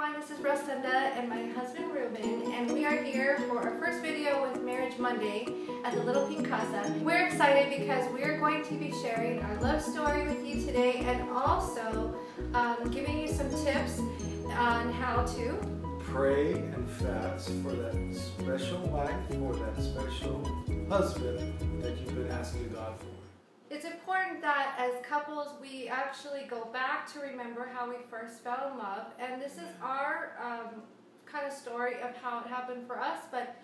everyone, this is Rosenda and my husband Ruben, and we are here for our first video with Marriage Monday at the Little Pink Casa. We're excited because we are going to be sharing our love story with you today and also um, giving you some tips on how to pray and fast for that special wife or that special husband that you've been asking God for. Important that as couples we actually go back to remember how we first fell in love, and this is our um, kind of story of how it happened for us, but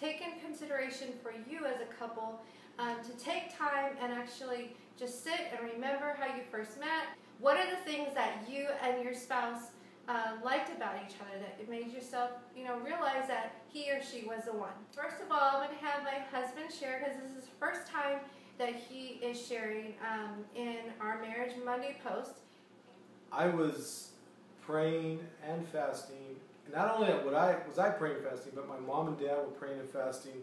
take in consideration for you as a couple um, to take time and actually just sit and remember how you first met. What are the things that you and your spouse uh, liked about each other that it made yourself, you know, realize that he or she was the one? First of all, I'm going to have my husband share because this is the first time that he is sharing um, in our Marriage Monday post. I was praying and fasting. Not only was I, was I praying and fasting, but my mom and dad were praying and fasting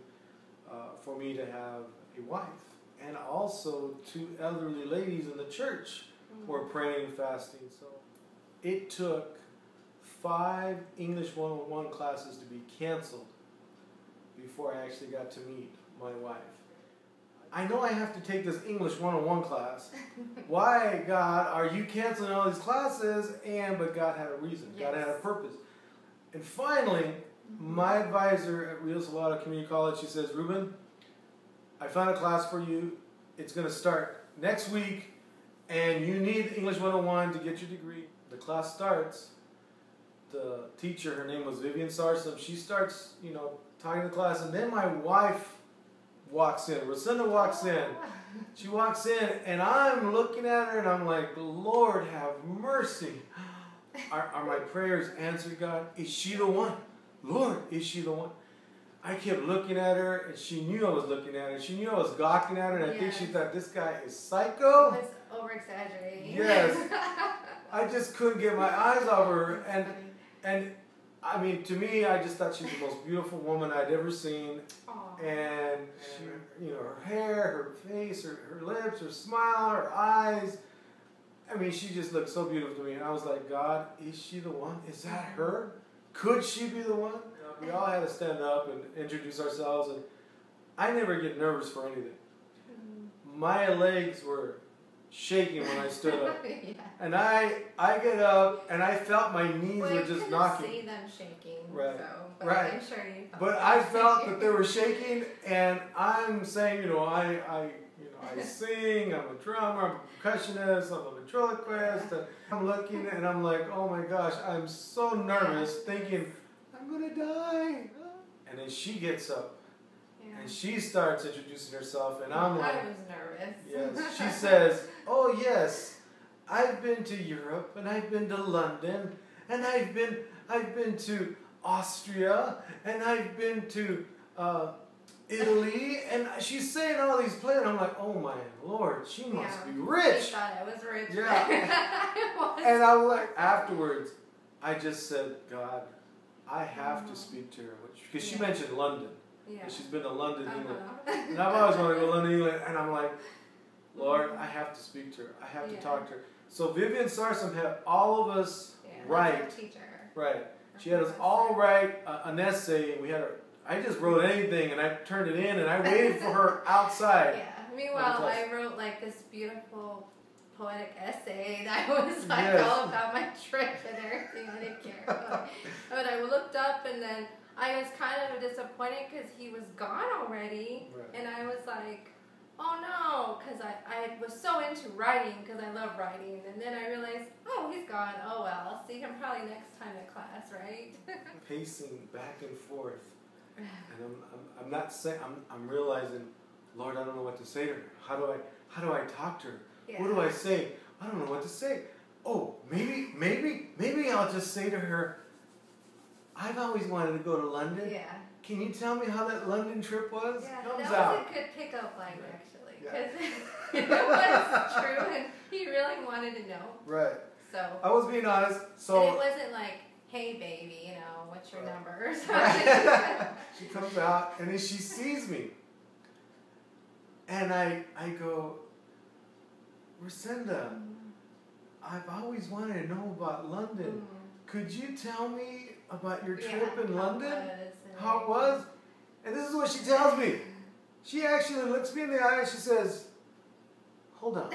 uh, for me to have a wife. And also two elderly ladies in the church mm-hmm. were praying and fasting. So it took five English 101 classes to be canceled before I actually got to meet my wife. I know I have to take this English 101 class. Why, God, are you canceling all these classes? And, but God had a reason. Yes. God had a purpose. And finally, mm-hmm. my advisor at Rio Salado Community College, she says, Ruben, I found a class for you. It's going to start next week, and you need English 101 to get your degree. The class starts. The teacher, her name was Vivian Sarsam, she starts, you know, talking to the class, and then my wife walks in. Rosenda walks in. She walks in, and I'm looking at her, and I'm like, Lord, have mercy. Are, are my prayers answered, God? Is she the one? Lord, is she the one? I kept looking at her, and she knew I was looking at her. She knew I was gawking at her, and I think she thought this guy is psycho. was over exaggerating. Yes. I just couldn't get my eyes off her, and and I mean, to me, I just thought she was the most beautiful woman I'd ever seen. Aww. And she, you know, her hair, her face, her, her lips, her smile, her eyes. I mean, she just looked so beautiful to me. And I was like, God, is she the one? Is that her? Could she be the one? we all had to stand up and introduce ourselves. And I never get nervous for anything. Mm-hmm. My legs were shaking when I stood up. yeah. And I I get up and I felt my knees well, were just knocking. see them shaking. Right. So, but right. I'm sure you But I felt that they were shaking and I'm saying, you know, I, I you know, I sing, I'm a drummer, I'm a percussionist, I'm a ventriloquist, and I'm looking and I'm like, oh my gosh, I'm so nervous thinking, I'm gonna die. And then she gets up and she starts introducing herself, and I'm like, I was nervous. Yes. She says, Oh, yes, I've been to Europe, and I've been to London, and I've been, I've been to Austria, and I've been to uh, Italy, and she's saying all these places. I'm like, oh my lord, she must yeah. be rich. She thought I was rich. Yeah. and I'm like, afterwards, I just said, God, I have mm-hmm. to speak to her, because yeah. she mentioned London. Yeah. She's been to London, uh-huh. England. And I've always wanted to go to London, England. And I'm like, Lord, I have to speak to her. I have yeah. to talk to her. So Vivian Sarsam had all of us yeah, write. teacher. Right. She had us all write an essay, and we had her. I just wrote anything, and I turned it in, and I waited for her outside. Yeah. Meanwhile, I wrote like this beautiful poetic essay that was like yes. all about my trip and everything. I didn't care. But, but I looked up, and then I was kind of disappointed because he was gone already, right. and I was like, oh no, because I, I was so into writing because I love writing, and then I realized, oh, he's gone. Oh well, I'll see him probably next time in class, right? Pacing back and forth, and I'm, I'm, I'm not saying I'm, I'm realizing, Lord, I don't know what to say to her. How do I how do I talk to her? Yeah. What do I say? I don't know what to say. Oh, maybe maybe maybe I'll just say to her I've always wanted to go to London. Yeah. Can you tell me how that London trip was? Yeah, Comes that out. was a good pickup line actually, because yeah. it was true, and he really wanted to know. Right. So. I was being honest. So. And it wasn't like, "Hey, baby, you know, what's your right. number?" she comes out, and then she sees me, and I I go, Rosenda, mm. I've always wanted to know about London. Mm could you tell me about your Yeah, trip in how London? was How it was? And this is what she tells me. She actually looks me in the eye and she says, Hold on.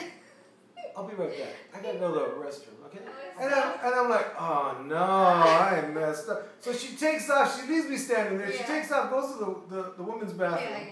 I'll be right back. I gotta go to the restroom, okay? Oh, And I'm, and I'm like, oh no, I messed up. So she takes off, she leaves me standing there. She Yeah. takes off, goes to the, the, the women's bathroom. Yeah,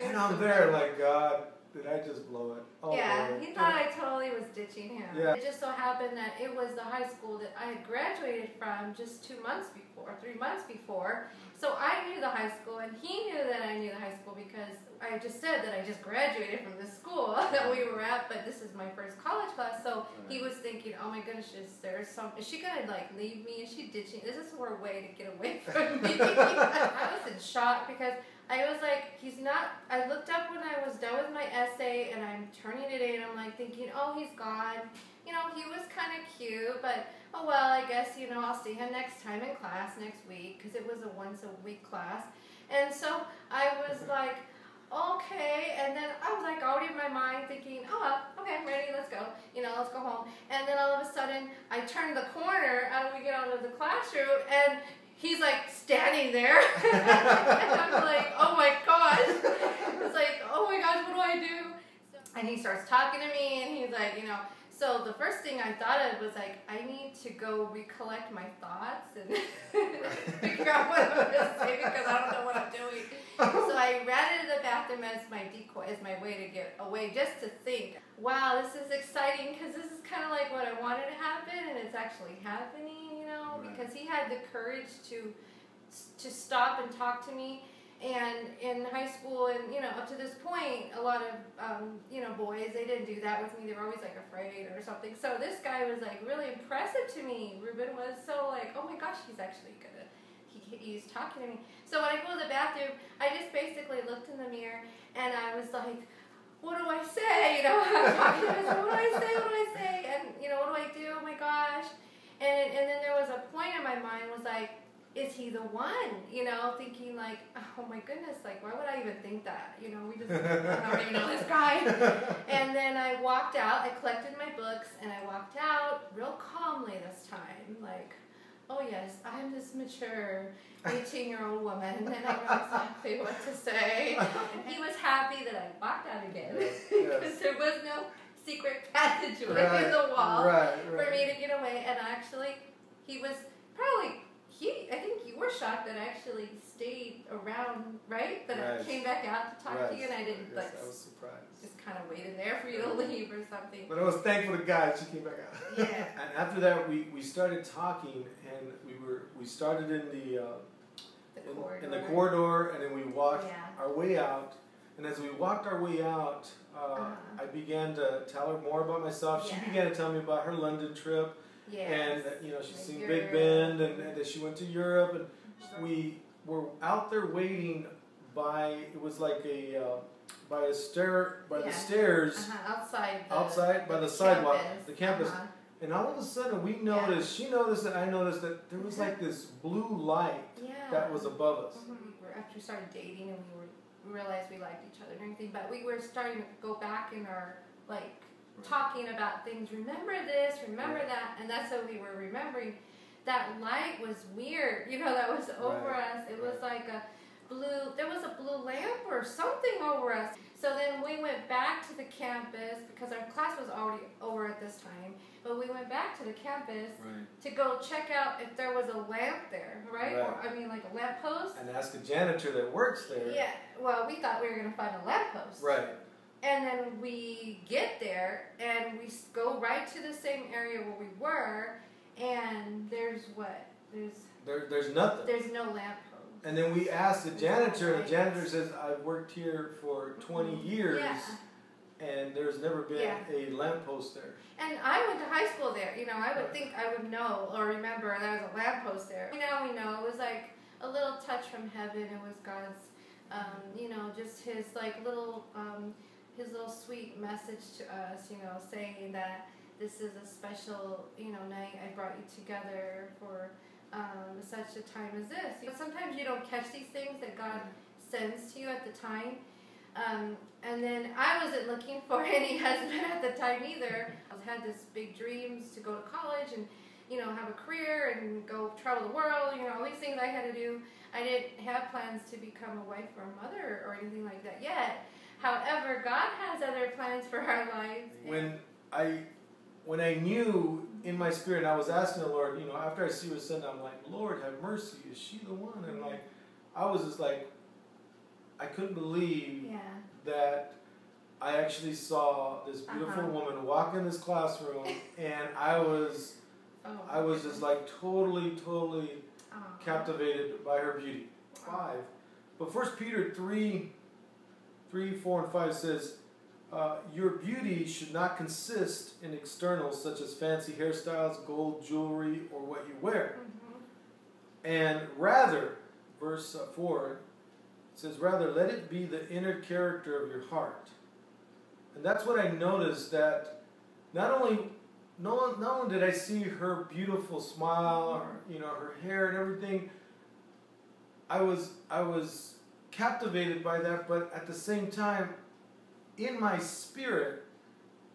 yeah. And I'm there like, God, did I just blow it? Oh, yeah, Lord. he thought I totally was ditching him. Yeah. It just so happened that it was the high school that I had graduated from just two months before, three months before. So I knew the high school, and he knew that I knew the high school because I just said that I just graduated from the school that we were at, but this is my first college class. So he was thinking, oh my goodness, is there some? Is she gonna like leave me? Is she ditching? Is This is her way to get away from me. I was in shock because I was like, he's not. I looked up when I was done with my essay and I'm turning it in. I'm like thinking, oh, he's gone. You know, he was kind of cute, but oh well, I guess, you know, I'll see him next time in class next week because it was a once a week class. And so I was mm-hmm. like, okay. And then I was like already in my mind thinking, oh well, okay, I'm ready, let's go. You know, let's go home. And then all of a sudden, I turn the corner and we get out of the classroom and he's like standing there. and I'm like, oh my gosh. It's like, oh my gosh, what do I do? And he starts talking to me and he's like, you know, so the first thing I thought of was like, I need to go recollect my thoughts and figure out what I'm gonna say because I don't know what I'm doing. So I ran into the bathroom as my decoy, as my way to get away, just to think, wow, this is exciting because this is kind of like what I wanted to happen, and it's actually happening, you know. Right. Because he had the courage to to stop and talk to me. And in high school, and you know, up to this point, a lot of um, you know boys they didn't do that with me. They were always like afraid or something. So this guy was like really impressive to me. Ruben was so like, oh my gosh, he's actually gonna. He, he's talking to me. So when I go to the bathroom, I just basically looked in the mirror and I was like, what do I say? You know, I'm talking to. What do I say? What do I say? And you know, what do I do? Oh my gosh! And and then there was a point in my mind was like, is he the one? You know, thinking like, oh my goodness, like why would I even think that? You know, we just I don't even know this guy. And then I walked out. I collected my books and I walked out real calmly this time, like. Oh yes, I'm this mature 18 year old woman and I know exactly what to say. And he was happy that I walked out again because yes. there was no secret passageway Right, in the wall right, for me to get away. And actually, he was probably he. I think you were shocked that I actually stayed around, right? That I came back out to talk Right. to you, and I didn't Yes, like I was surprised. just kind of waited there for you to leave or something. But I was thankful to God she came back out. Yeah. and after that, we, we started talking, and we were we started in the uh, The in, corridor. in the corridor, and then we walked Yeah. our way out. And as we walked our way out, uh, Uh-huh. I began to tell her more about myself. She Yeah. began to tell me about her London trip, Yes. and uh, you know she's seen Big Ben, and, and that she went to Europe, and we were out there waiting by it was like a uh, by a stair by Yeah. the stairs. uh-huh. outside. The, Outside by the sidewalk, campus. the campus. Uh-huh. And all of a sudden, we noticed, she noticed, that I noticed that there was like this blue light Yeah. that was above us. Mhm. We were- After we started dating and we were we realized we liked each other and everything, but we were starting to go back in our like talking about things. Remember this, remember Right. that, and that's what we were remembering. That light was weird, you know. That was over Right, us. It was like a blue. There was a blue lamp or something over us. So then we went back to the campus because our class was already over at this time. But we went back to the campus Right. to go check out if there was a lamp there, right? Right. Or I mean, like a lamp post. And ask the janitor that works there. Yeah. Well, we thought we were gonna find a lamp post. Right. And then we get there and we go right to the same area where we were, and there's what? There's There, there's nothing. there's no lamp post. And then we asked the janitor, and the janitor says, I've worked here for 20 years, Yeah. and there's never been Yeah. a lamppost there. And I went to high school there. You know, I would think I would know or remember there was a lamppost there. Now we know it was like a little touch from heaven. It was God's, um, you know, just His like little, um, His little sweet message to us. You know, saying that this is a special, you know, night. I brought you together for um, such a time as this. But sometimes you don't catch these things that God sends to you at the time. Um, and then I wasn't looking for any husband at the time either. I had this big dreams to go to college and you know, have a career and go travel the world, you know, all these things I had to do. I didn't have plans to become a wife or a mother or anything like that yet. However, God has other plans for our lives. When I when I knew in my spirit, I was asking the Lord, you know, after I see Rosenda, I'm like, Lord, have mercy. Is she the one? And like, I was just like, I couldn't believe Yeah. that I actually saw this beautiful Uh-huh. woman walk in this classroom, and I was, Oh. I was just like totally, totally Aw. captivated by her beauty. Five, but First Peter three, three, four, and five says, uh, "Your beauty should not consist in externals such as fancy hairstyles, gold jewelry, or what you wear, Mhm. and rather, verse uh, four, says, rather let it be the inner character of your heart." And that's what I noticed that not only no, not only did I see her beautiful smile, her, you know, her hair and everything, I was I was captivated by that, but at the same time, in my spirit,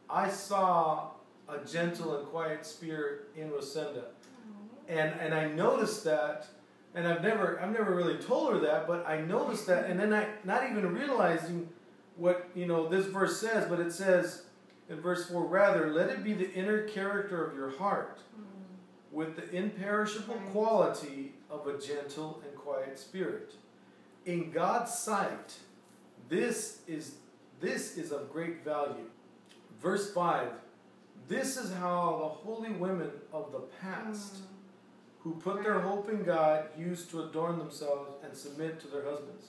I saw a gentle and quiet spirit in Rosenda. And and I noticed that and I've never I've never really told her that, but I noticed that and then I not even realizing what you know this verse says, but it says in verse four, rather let it be the inner character of your heart Mm. with the imperishable quality of a gentle and quiet spirit. In God's sight, this is this is of great value. Verse 5 This is how the holy women of the past Mm. who put their hope in God used to adorn themselves and submit to their husbands.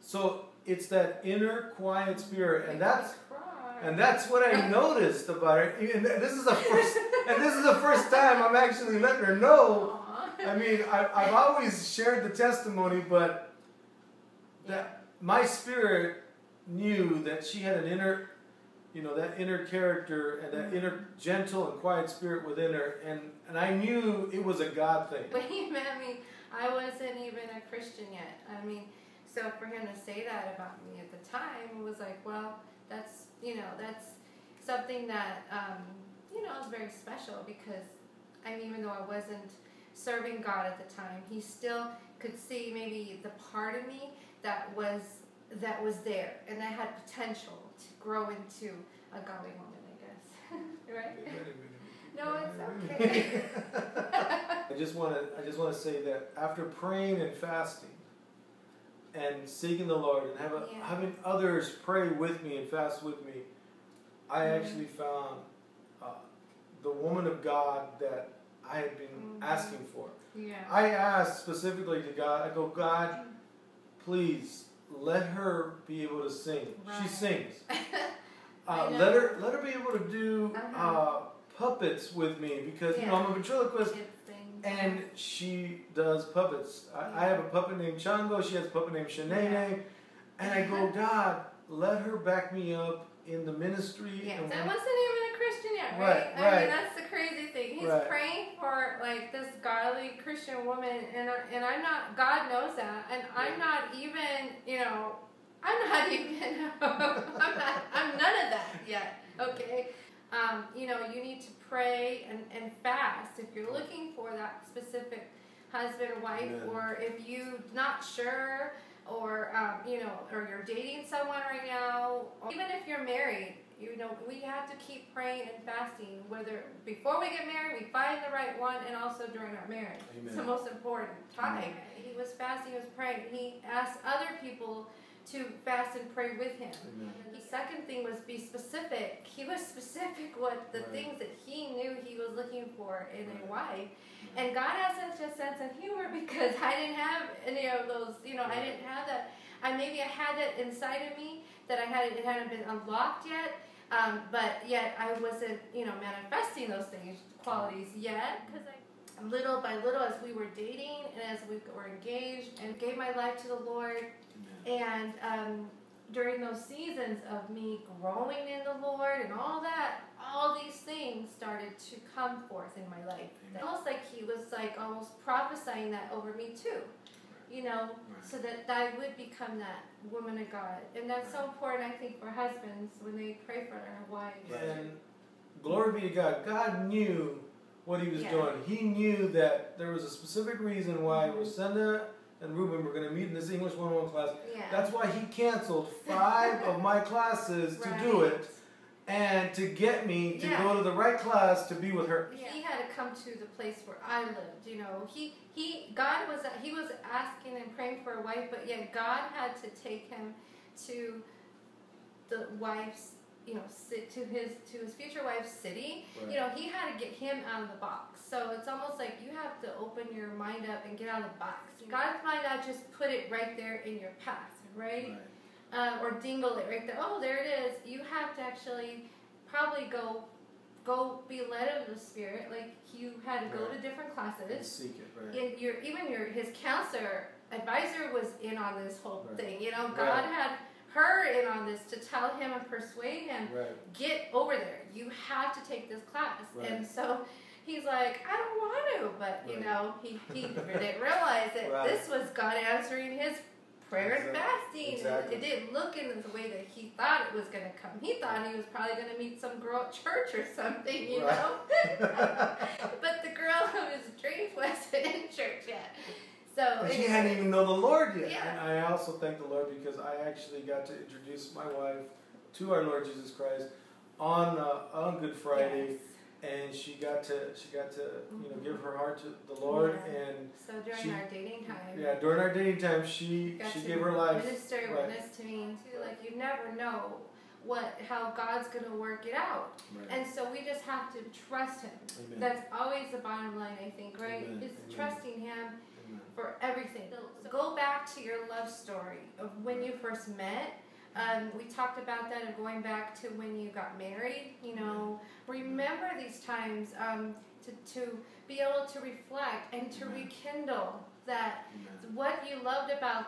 So it's that inner quiet spirit and that's and that's what I noticed about her. And this is the first and this is the first time I'm actually letting her know. I mean, I, I've always shared the testimony, but that my spirit knew that she had an inner, you know, that inner character and that inner gentle and quiet spirit within her, and and I knew it was a God thing. When he met me, I wasn't even a Christian yet. I mean, so for him to say that about me at the time was like, well, that's you know, that's something that um, you know is very special because I mean, even though I wasn't serving God at the time, he still could see maybe the part of me that was that was there and that had potential to grow into a godly woman, I guess. right? No, it's okay. I just want to I just want to say that after praying and fasting and seeking the Lord and have a, Yeah. having others pray with me and fast with me, I Mhm. actually found uh, the woman of God that I had been Mhm. asking for. yeah. I asked specifically to God. I go, God, please let her be able to sing. She sings. Uh, let her let her be able to do uh, puppets with me because you know I'm a ventriloquist and she does puppets. I, I have a puppet named Chango. She has a puppet named Shanae. And I go, God, let her back me up in the ministry. Yes, and I when- wasn't even a Christian yet, right? Right, I right. mean, that's the crazy thing. He's Right. praying for like this godly Christian woman, and I, and I'm not. God knows that, and I'm not even. You know, I'm not even. I'm not. I'm none of that yet. Okay. Um, you know, you need to pray and, and fast if you're looking for that specific husband or wife, Amen. or if you're not sure, or um, you know, or you're dating someone right now, or even if you're married, you know, we have to keep praying and fasting. Whether before we get married, we find the right one, and also during our marriage. It's the most important time. He was fasting, he was praying. He asked other people to fast and pray with him. Amen. The second thing was be specific. He was specific what the Right. things that he knew he was looking for in a Right. wife. And God has such a sense of humor because I didn't have any of those, you know, I didn't have that. I maybe I had that inside of me that I had it hadn't been unlocked yet. Um, but yet I wasn't, you know, manifesting those things, qualities yet, because I, little by little, as we were dating and as we were engaged, and gave my life to the Lord, and um, during those seasons of me growing in the Lord and all that, all these things started to come forth in my life. Amen. Almost like He was like almost prophesying that over me too, you know, so that I would become that woman of God. And that's so important, I think, for husbands when they pray for their wives. And glory be to God. God knew what he was Yeah. doing. He knew that there was a specific reason why Mhm. Rosenda and Ruben were going to meet in this English 101 class. Yeah. That's why he canceled five of my classes to do it and to get me to Yeah. go to the right class to be with her. He had to come to the place where I lived. You know, he he God was he was asking and praying for a wife, but yet God had to take him to the wife's you know sit to his to his future wife's city. You know, he had to get him out of the box. So it's almost like you have to open your mind up and get out of the box. God might not just put it right there in your path, right? Um, or dingle it right there. Oh, there it is. You have to actually probably go go be led of the spirit. Like you had to go Right. to different And classes. seek it, right? And your even your his counselor advisor was in on this whole Right. thing. You know. God had her in on this to tell him and persuade him Right. get over there. You have to take this class. Right. And so he's like, I don't want to, but you know, he, he didn't realize that this was God answering his prayer and fasting. exactly. It didn't look in the way that he thought it was going to come. He thought he was probably going to meet some girl at church or something, you Right. know? but the girl of his dreams wasn't in church yet. So And she hadn't even known the Lord yet. Yeah. And I also thank the Lord because I actually got to introduce my wife to our Lord Jesus Christ on uh, on Good Friday, Yes. and she got to she got to you know give her heart to the Lord, Yeah. and So during She- our. Yeah, during our dating time, she got she to gave her life. Minister Right. witness to me too. Like you never know what how God's gonna work it out, Right. and so we just have to trust Him. Amen. That's always the bottom line, I think, right? Amen. Is Amen. trusting Him Amen. for everything. So, so go back to your love story of when you first met. Um, we talked about that of going back to when you got married. You know, remember these times um, to, to be able to reflect and to rekindle that Amen. what you loved about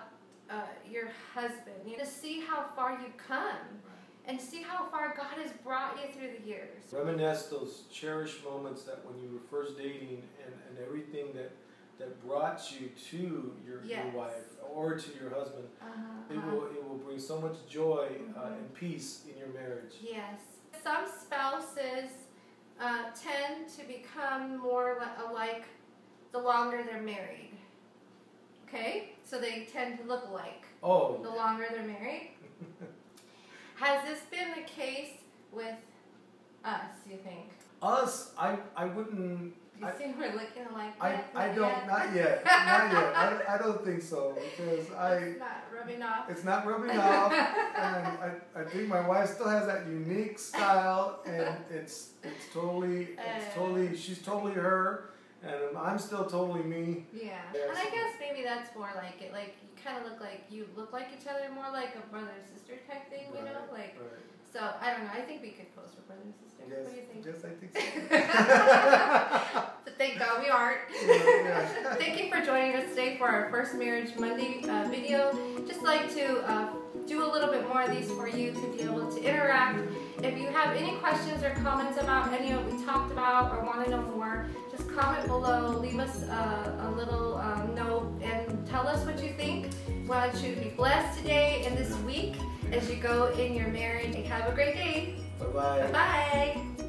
uh, your husband, you know, to see how far you've come Right. and see how far God has brought you through the years. Reminisce those cherished moments that when you were first dating and, and everything that that brought you to your, Yes. your wife or to your husband. Uh-huh. It will it will bring so much joy uh, Mhm. and peace in your marriage. Yes. Some spouses uh, tend to become more li- alike the longer they're married. Okay? So they tend to look alike Oh, the longer they're married. Has this been the case with us, you think? us, I I wouldn't. You I- think we're looking alike? I, yet? I don't yet? not yet not yet I, I don't think so because I It's not rubbing off. it's not rubbing off and I, I think my wife still has that unique style and it's it's totally it's Uh. totally she's totally her and I'm still totally me. Yeah. And I guess maybe that's more like it. Like you kind of look like you look like each other, more like a brother sister type thing. You know, like right. so. I don't know. I think we could pose for brother and sister. Yes, What do you think? yes, I think so. but thank God we aren't. Yeah. Thank you for joining us today for our first Marriage Monday uh, video. Just like to uh, do a little bit more of these for you to be able to interact. If you have any questions or comments about any of what we talked about or want to know more, comment below, leave us a, a little um, note, and tell us what you think. We Want you to be blessed today and this week as you go in your marriage. And have a great day. Bye bye. Bye.